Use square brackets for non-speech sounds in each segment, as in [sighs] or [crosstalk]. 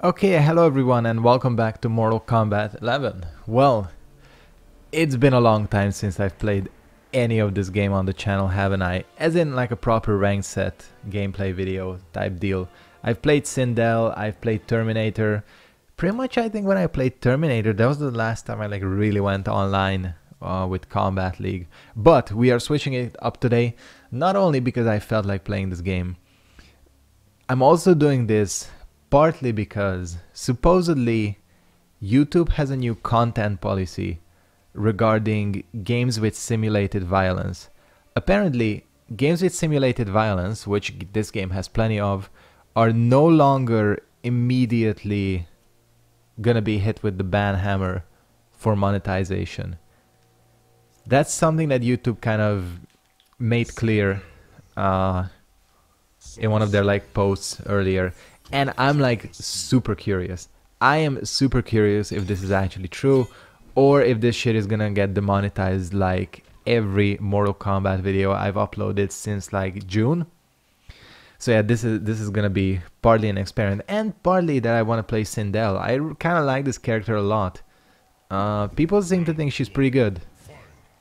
Okay, hello everyone and welcome back to Mortal Kombat 11. Well, it's been a long time since I've played any of this game on the channel, haven't I? As in like a proper rank set gameplay video type deal. I've played Sindel, I've played Terminator. Pretty much I think when I played Terminator, that was the last time I like really went online uh, with Kombat League. But we are switching it up today, not only because I felt like playing this game. I'm also doing this partly because supposedly YouTube has a new content policy regarding games with simulated violence. Apparently, games with simulated violence, which this game has plenty of, are no longer immediately gonna be hit with the ban hammer for monetization. That's something that YouTube kind of made clear uh, in one of their like posts earlier, and I'm like super curious. I am super curious if this is actually true or if this shit is gonna get demonetized like every Mortal Kombat video I've uploaded since like June. So yeah, this is this is gonna be partly an experiment and partly that I want to play Sindel. I kind of like this character a lot. Uh, people seem to think she's pretty good.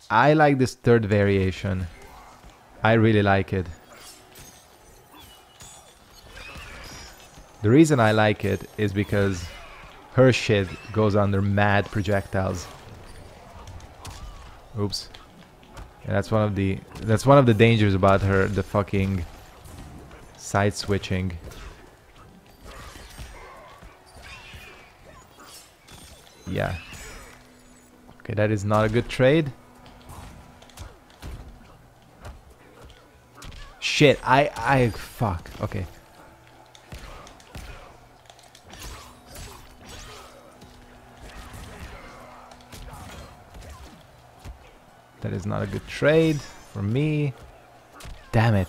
I like this third variation. I really like it. The reason I like it is because her shit goes under mad projectiles. Oops. That's one of the that's one of the dangers about her, the fucking side switching. Yeah. Okay, that is not a good trade. Shit, I I fuck. Okay. Is not a good trade for me. Damn it.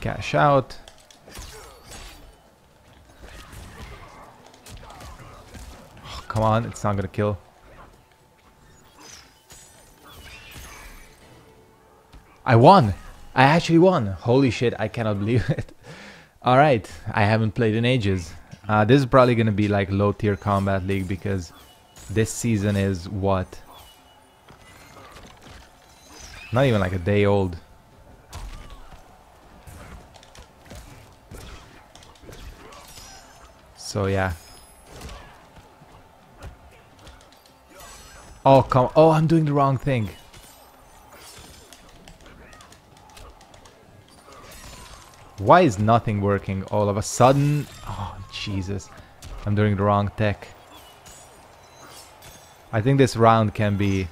Cash out. Oh, come on, it's not gonna kill. I won! I actually won! Holy shit, I cannot believe [laughs] it. Alright, I haven't played in ages. Uh, this is probably going to be like low tier Kombat League because this season is what? Not even like a day old. So yeah. Oh come oh I'm doing the wrong thing. Why is nothing working all of a sudden? Jesus. I'm doing the wrong tech. I think this round can be...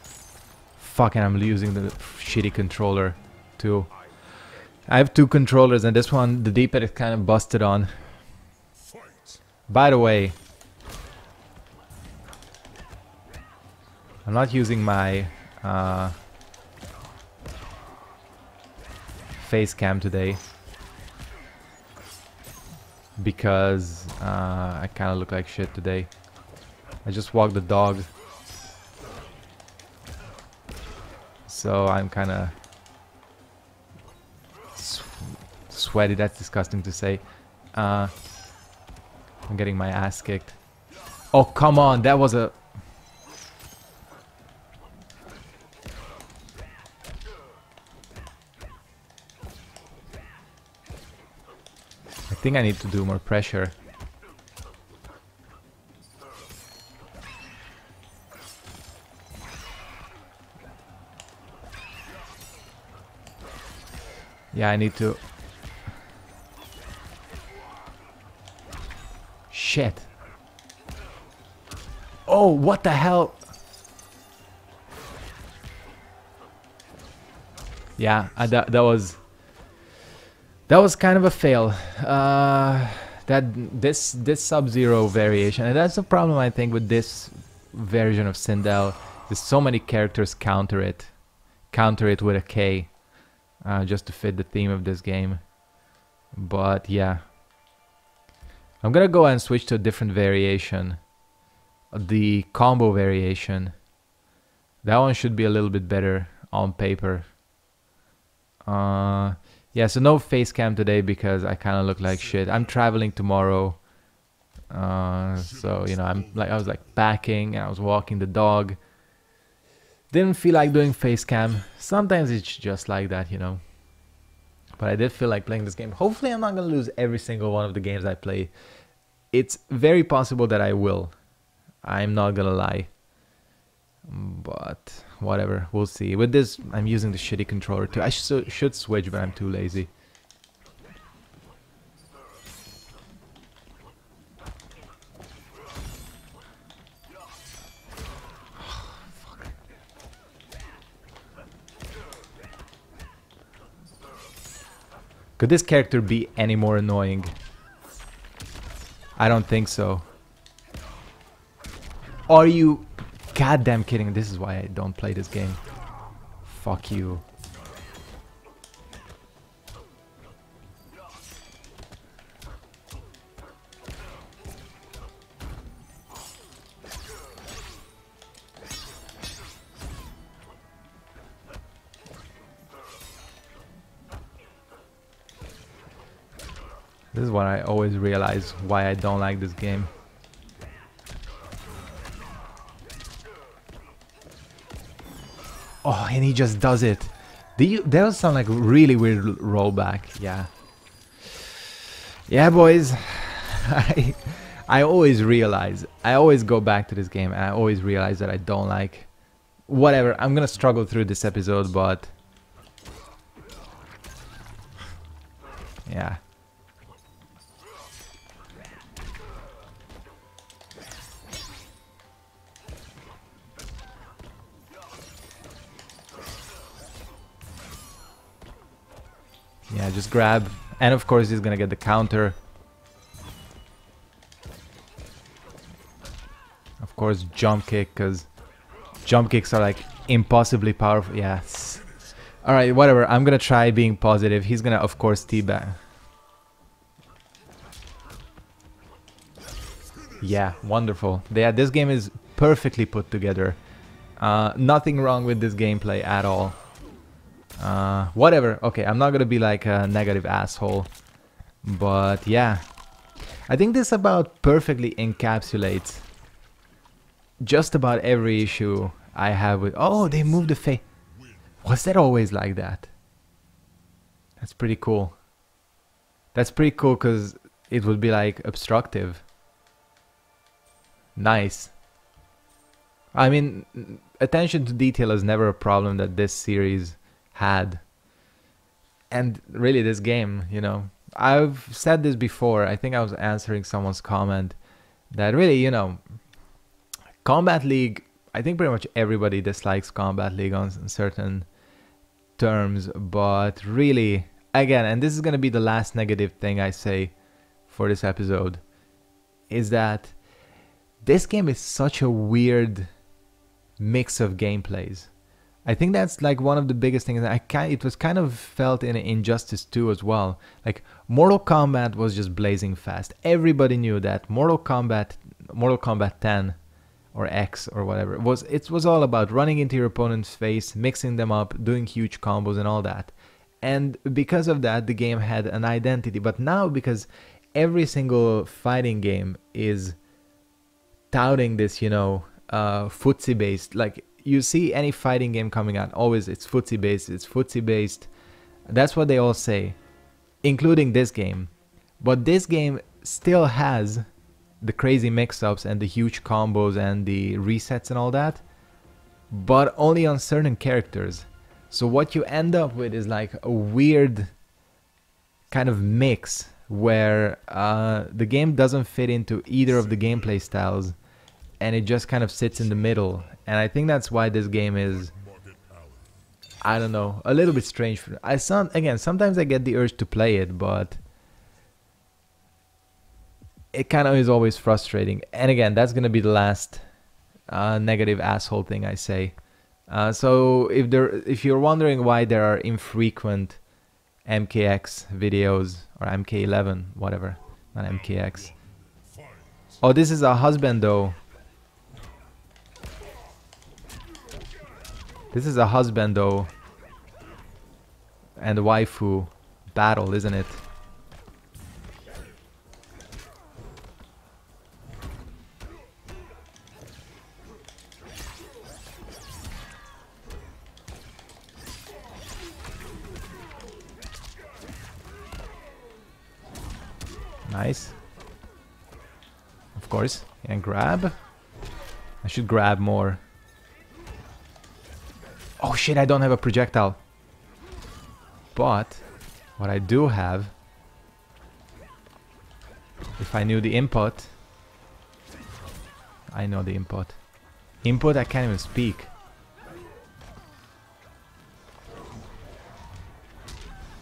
Fucking, I'm using the shitty controller too. I have two controllers and this one, the D-pad is kind of busted on. By the way, I'm not using my uh, face cam today because uh, I kind of look like shit today. I just walked the dog. So I'm kind of sw sweaty. That's disgusting to say. Uh, I'm getting my ass kicked. Oh, come on. That was a... think I need to do more pressure. Yeah, I need to... Shit. Oh, what the hell? Yeah, that, that was that was kind of a fail. Uh, that this this Sub-Zero variation, and that's the problem I think with this version of Sindel. There's so many characters counter it, counter it with a K, uh, just to fit the theme of this game. But yeah, I'm gonna go and switch to a different variation, the combo variation. That one should be a little bit better on paper. Uh, yeah, so no face cam today because I kind of look like shit. I'm traveling tomorrow. Uh, so, you know, I'm like, I was like packing and I was walking the dog. Didn't feel like doing face cam. Sometimes it's just like that, you know. But I did feel like playing this game. Hopefully I'm not going to lose every single one of the games I play. It's very possible that I will. I'm not going to lie. But whatever, we'll see. With this, I'm using the shitty controller too. I sh should switch, but I'm too lazy. Could this character be any more annoying? I don't think so. Are you goddamn kidding? This is why I don't play this game. Fuck you. This is what I always realize why I don't like this game. Oh, and he just does it. The, that was sound like really weird rollback. Yeah. Yeah, boys. [laughs] I, I always realize, I always go back to this game and I always realize that I don't like whatever. I'm gonna struggle through this episode, but Yeah, just grab. And of course he's gonna get the counter. Of course jump kick, because jump kicks are like impossibly powerful. Yes. Alright, whatever. I'm gonna try being positive. He's gonna, of course, teabag. Yeah, wonderful. Yeah, this game is perfectly put together. Uh, nothing wrong with this gameplay at all. Uh, whatever. Okay, I'm not gonna be like a negative asshole. But yeah. I think this about perfectly encapsulates just about every issue I have with... Oh, they moved the face. Was that always like that? That's pretty cool. That's pretty cool because it would be like obstructive. Nice. I mean, attention to detail is never a problem that this series had. And really, this game, you know, I've said this before. I think I was answering someone's comment that really, you know, Kombat League, I think pretty much everybody dislikes Kombat League on certain terms, but really, again, and this is going to be the last negative thing I say for this episode, is that this game is such a weird mix of gameplays. I think that's like one of the biggest things. I can it was kind of felt in Injustice 2 as well. Like Mortal Kombat was just blazing fast. Everybody knew that Mortal Kombat, Mortal Kombat 10 or X or whatever it was it was all about running into your opponent's face, mixing them up, doing huge combos and all that. And because of that, the game had an identity. But now, because every single fighting game is touting this, you know, uh, footsie based, like you see any fighting game coming out, always it's footsie based, it's footsie based. That's what they all say, including this game. But this game still has the crazy mix-ups and the huge combos and the resets and all that, but only on certain characters. So what you end up with is like a weird kind of mix where uh, the game doesn't fit into either of the gameplay styles and it just kind of sits in the middle. And I think that's why this game is, I don't know, a little bit strange. For, I some again sometimes I get the urge to play it, but it kind of is always frustrating. And again, that's gonna be the last uh, negative asshole thing I say. Uh, so if there, if you're wondering why there are infrequent MKX videos or MK11, whatever, not MKX. Oh, this is a husband though. This is a husband though. and a waifu battle, isn't it? Nice. Of course. And grab. I should grab more. Oh shit, I don't have a projectile. But, what I do have, if I knew the input, I know the input. Input, I can't even speak.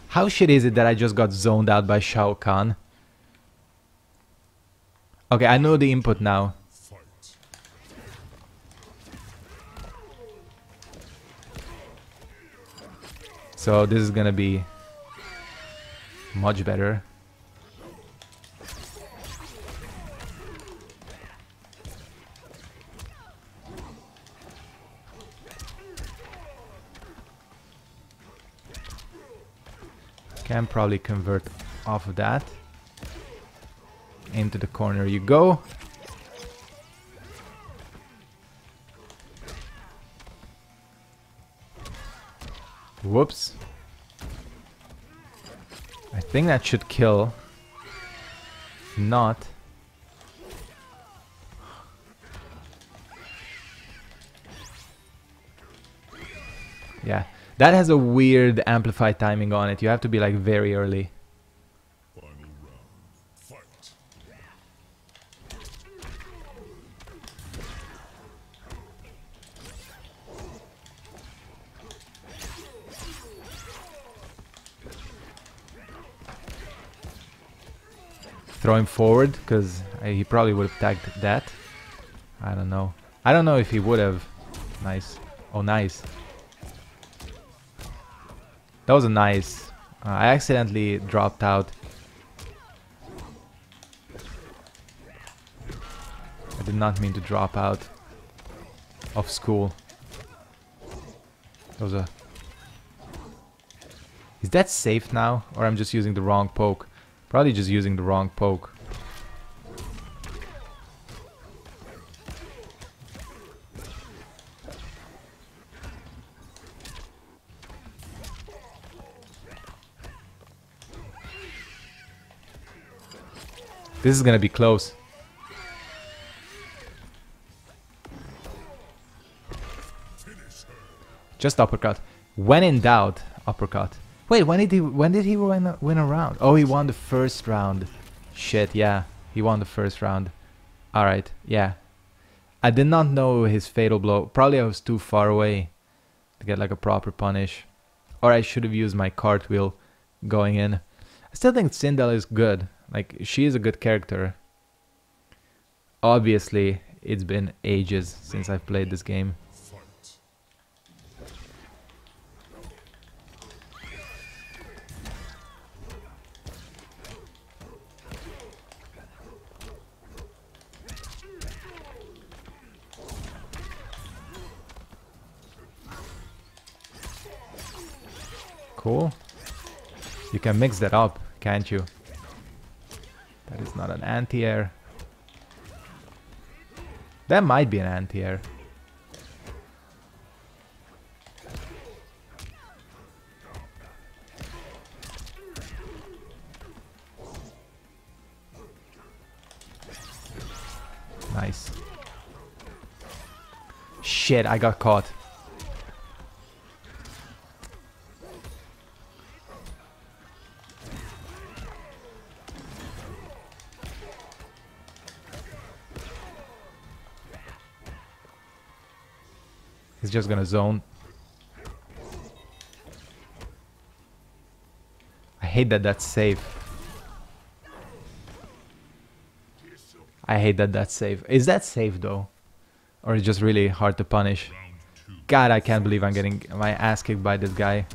How shit is it that I just got zoned out by Shao Kahn? Okay, I know the input now. So this is gonna be much better. Can probably convert off of that. Into the corner you go. Whoops. I think that should kill. Not. Yeah, that has a weird amplified timing on it. You have to be like very early. Throw him forward because he probably would have tagged that. I don't know. I don't know if he would have. Nice. Oh, nice. That was a nice. Uh, I accidentally dropped out. I did not mean to drop out of school. That was a... Is that safe now? Or I'm just using the wrong poke? Probably just using the wrong poke. This is gonna be close. Just uppercut. When in doubt, uppercut. Wait, when did he when did he win a, win a round? Oh, he won the first round. Shit, yeah. He won the first round. All right. Yeah. I did not know his fatal blow. Probably I was too far away to get like a proper punish. Or I should have used my cartwheel going in. I still think Sindel is good. Like she is a good character. Obviously, it's been ages since I've played this game. Cool. You can mix that up, can't you? That is not an anti-air. That might be an anti-air. Nice. Shit, I got caught. He's just gonna zone. I hate that that's safe. I hate that that's safe. Is that safe though? Or is just really hard to punish? God, I can't believe I'm getting my ass kicked by this guy.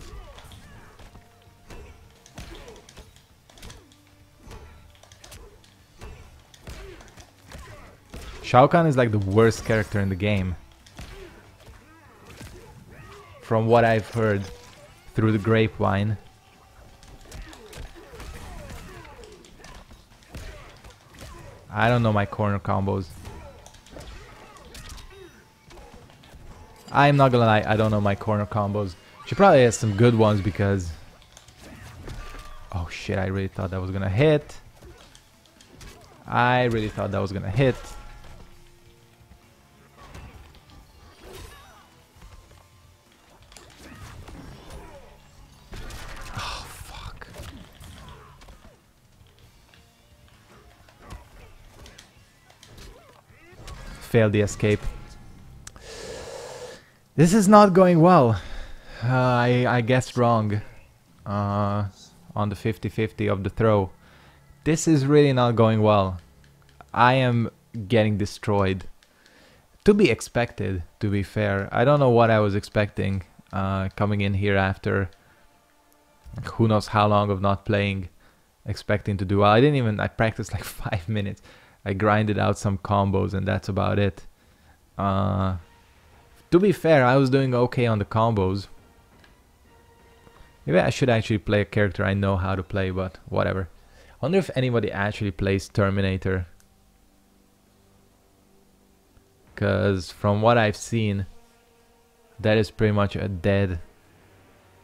Shao Kahn is like the worst character in the game from what I've heard through the grapevine. I don't know my corner combos. I'm not gonna lie, I don't know my corner combos. She probably has some good ones because... Oh shit, I really thought that was gonna hit. I really thought that was gonna hit. Failed the escape. This is not going well. Uh, I, I guessed wrong uh, on the 50-50 of the throw. This is really not going well. I am getting destroyed. To be expected, to be fair. I don't know what I was expecting uh, coming in here after who knows how long of not playing, expecting to do well. I didn't even, I practiced like [laughs] five minutes. I grinded out some combos and that's about it. Uh, to be fair, I was doing okay on the combos. Maybe I should actually play a character I know how to play, but whatever. I wonder if anybody actually plays Terminator. Because from what I've seen, that is pretty much a dead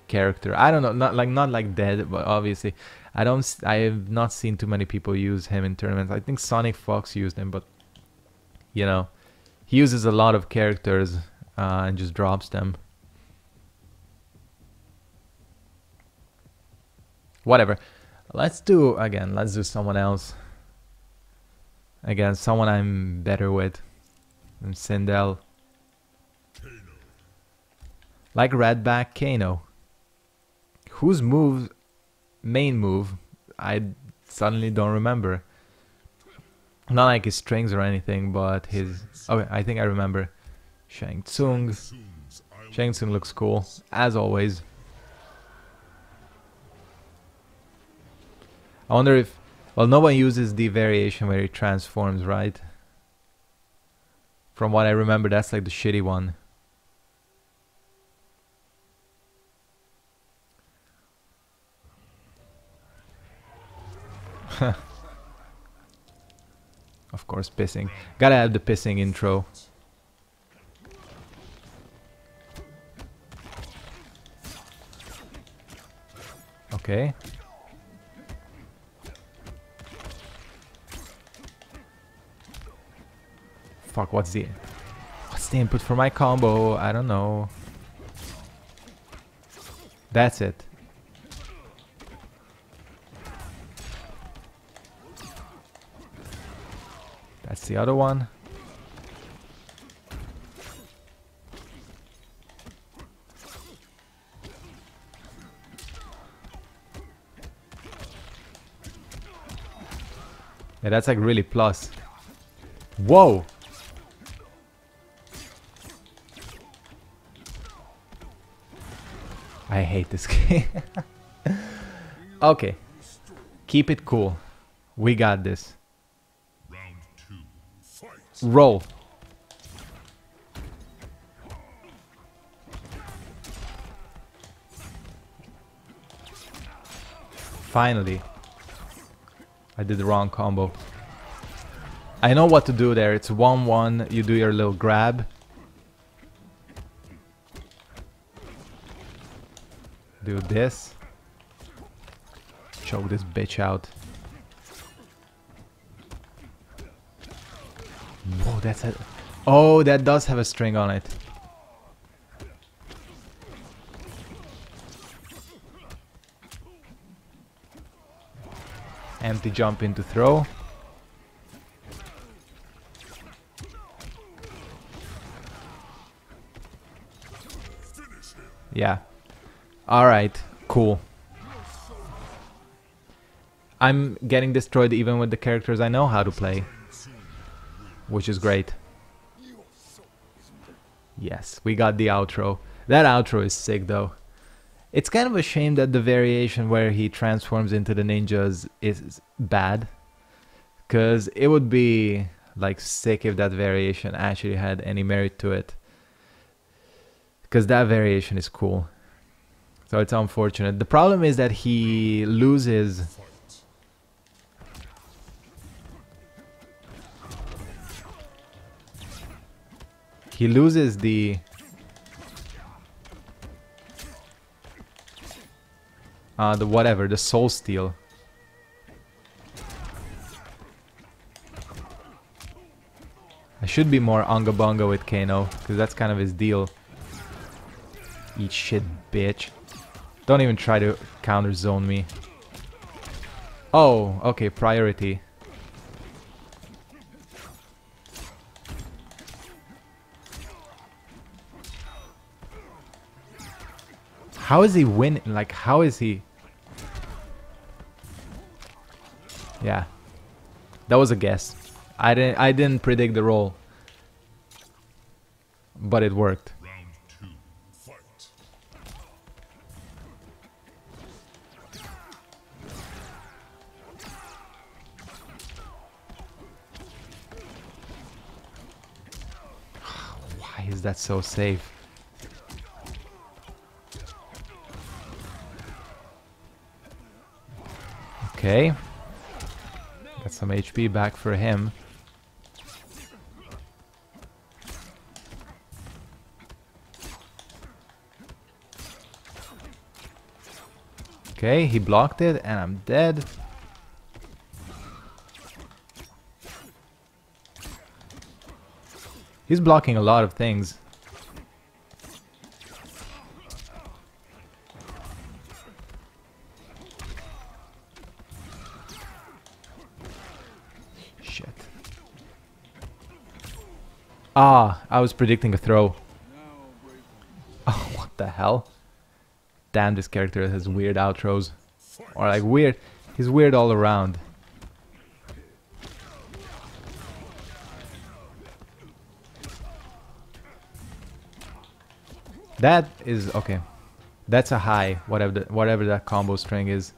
character. I don't know, not like not like dead, but obviously, I don't. I have not seen too many people use him in tournaments. I think SonicFox used him, but you know, he uses a lot of characters uh, and just drops them. Whatever. Let's do again. Let's do someone else. Again, someone I'm better with. And Sindel. Like Redback Kano. Whose move, main move, I suddenly don't remember. Not like his strings or anything, but his... Oh, I think I remember. Shang Tsung. Shang Tsung looks cool, as always. I wonder if... Well, no one uses the variation where he transforms, right? From what I remember, that's like the shitty one. [laughs] of course, pissing. Gotta have the pissing intro. Okay. Fuck, what's the... What's the input for my combo? I don't know. That's it. The other one. Yeah, that's like really plus. Whoa! I hate this [laughs] game. okay. Keep it cool. We got this. Roll. Finally. I did the wrong combo. I know what to do there. It's 1-1. You do your little grab. Do this. Choke this bitch out. That's. Oh, that does have a string on it. Empty jump into throw. Yeah. Alright, cool. I'm getting destroyed even with the characters I know how to play. Which is great. Yes, we got the outro. That outro is sick though. It's kind of a shame that the variation where he transforms into the ninjas is bad. Because it would be like sick if that variation actually had any merit to it. Because that variation is cool. So it's unfortunate. The problem is that he loses... He loses the... Uh, the whatever, the soul steal. I should be more onga bonga with Kano, because that's kind of his deal. Eat shit, bitch. Don't even try to counter zone me. Oh, okay, priority. How is he winning? Like, how is he? Yeah. That was a guess. I didn't I didn't predict the roll. But it worked. [sighs] Why is that so safe? Okay. Got some HP back for him. Okay, he blocked it and I'm dead. He's blocking a lot of things. Ah, I was predicting a throw. Oh, [laughs] what the hell? damn, this character has weird outros. Or like weird, he's weird all around. That is, okay. That's a high, whatever, the, whatever that combo string is.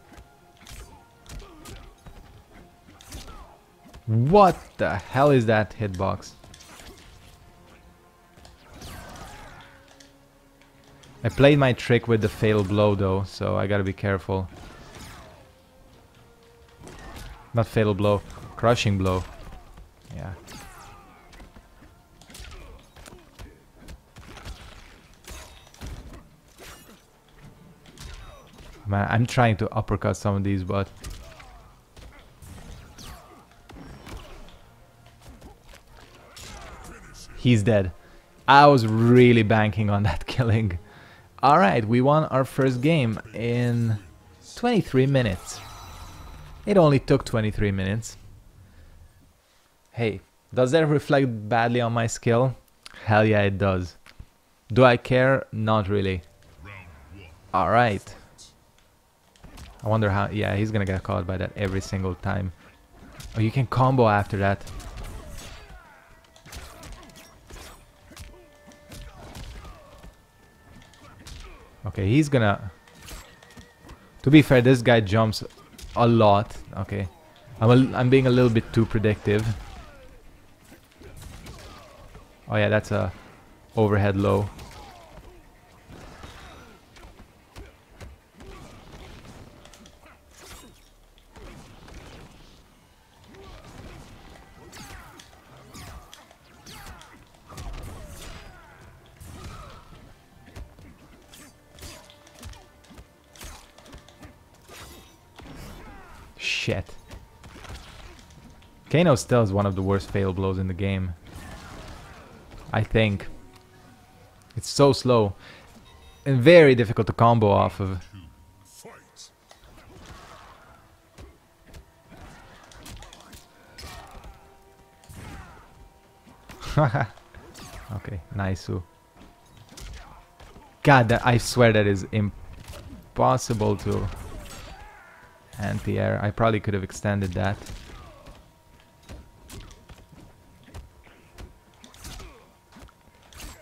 What the hell is that hitbox? I played my trick with the fatal blow though, so I gotta be careful. Not fatal blow, crushing blow. Yeah. Man, I'm trying to uppercut some of these, but... He's dead. I was really banking on that [laughs] killing. Alright, we won our first game in 23 minutes. It only took 23 minutes. Hey, does that reflect badly on my skill? Hell yeah, it does. Do I care? Not really. Alright. I wonder how... Yeah, he's gonna get caught by that every single time. Oh, you can combo after that. Okay, he's gonna... To be fair, this guy jumps a lot. Okay. I'm, a, I'm being a little bit too predictive. Oh yeah, that's a overhead low. Kano still is one of the worst fail blows in the game. I think. It's so slow. And very difficult to combo off of. [laughs] okay, nice. God, that, I swear that is impossible to anti-air. I probably could have extended that.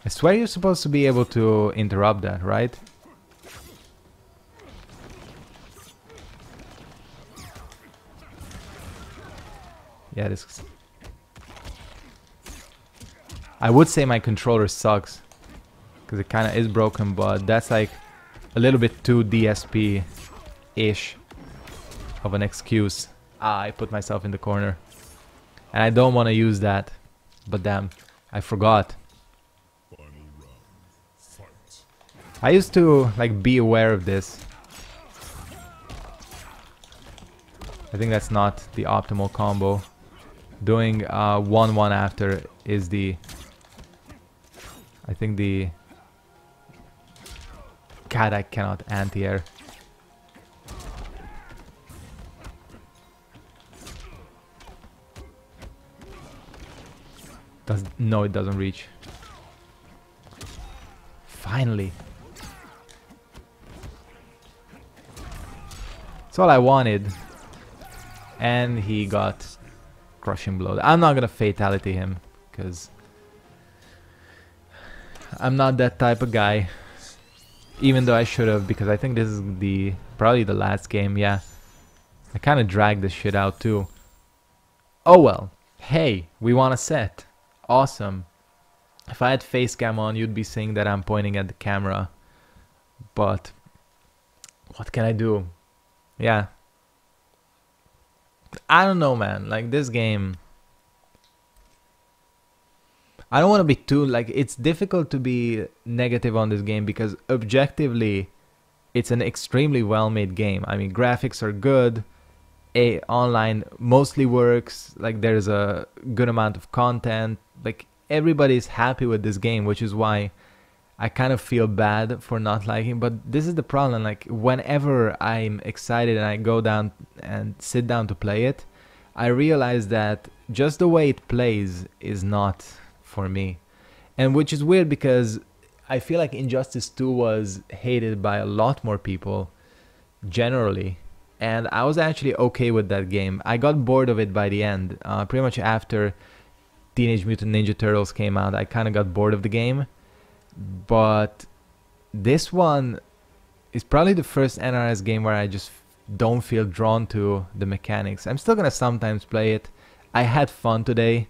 I swear you're supposed to be able to interrupt that, right? Yeah, this... I would say my controller sucks. Because it kind of is broken, but that's like a little bit too DSP-ish of an excuse. Ah, I put myself in the corner. And I don't want to use that. But damn, I forgot. I used to like be aware of this. I think that's not the optimal combo. Doing 1-1 uh, after is the... I think the... God, I cannot anti-air. Does no, it doesn't reach. Finally. That's all I wanted. And he got crushing blow. I'm not gonna fatality him because I'm not that type of guy. Even though I should have because I think this is the probably the last game. Yeah, I kind of dragged this shit out too. Oh well. Hey, we want a set. Awesome. If I had face cam on, you'd be seeing that I'm pointing at the camera. But what can I do? Yeah. I don't know, man. Like this game I don't want to be too like it's difficult to be negative on this game because objectively it's an extremely well-made game. I mean, graphics are good. A online mostly works. Like there's a good amount of content like everybody's happy with this game, which is why I kind of feel bad for not liking. But this is the problem. Like whenever I'm excited and I go down and sit down to play it, I realize that just the way it plays is not for me, and which is weird because I feel like Injustice 2 was hated by a lot more people generally. And I was actually okay with that game. I got bored of it by the end. Uh, pretty much after Teenage Mutant Ninja Turtles came out, I kind of got bored of the game. But this one is probably the first NRS game where I just don't feel drawn to the mechanics. I'm still gonna sometimes play it. I had fun today,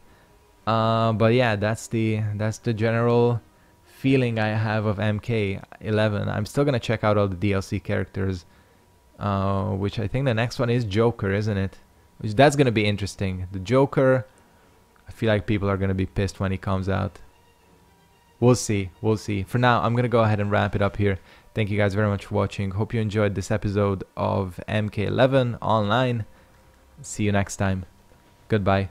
uh, but yeah, that's the that's the general feeling I have of MK11. I'm still gonna check out all the DLC characters, uh, which I think the next one is Joker, isn't it? Which that's gonna be interesting. The Joker I feel like people are to be pissed when he comes out. We'll see. We'll see. For now, I'm going to go ahead and wrap it up here. Thank you guys very much for watching. Hope you enjoyed this episode of MK11 online. See you next time. Goodbye.